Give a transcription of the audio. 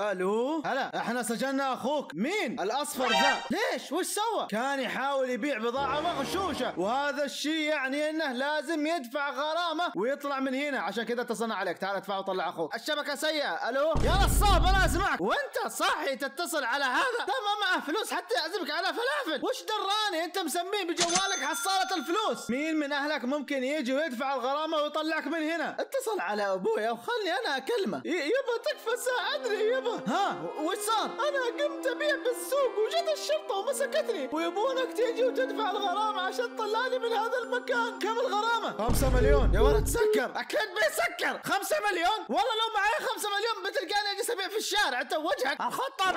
ألو؟ هلا إحنا سجلنا أخوك. مين؟ الأصفر ذا. ليش؟ وش سوى؟ كان يحاول يبيع بضاعة مغشوشة. وهذا الشيء يعني إنه لازم يدفع غرامة ويطلع من هنا. عشان كذا اتصلنا عليك. تعال ادفع وطلع أخوك. الشبكة سيئة. ألو؟ يا نصاب أنا أسمعك. وأنت صاحي تتصل على هذا؟ ده ما معه فلوس. حتى يعزمك على فلافل. وش دراني؟ أنت مسمين بجوالك حصالة الفلوس. مين من أهلك ممكن يجي ويدفع الغرامة ويطلعك من هنا؟ اتصل على أبويا وخلني أنا أكلمه. يبا تكفى ساعدني يبا ها وش صار؟ أنا قمت أبيع بالسوق وجت الشرطة ومسكتني. ويبونك تيجي وتدفع الغرامة عشان تطلعني من هذا المكان. كم الغرامة؟ 5 مليون. يا ولد سكر. أكيد بيسكر 5 مليون؟ والله لو معي 5 مليون بتلقاني أجلس أبيع في الشارع. أنت وجهك. الخطة.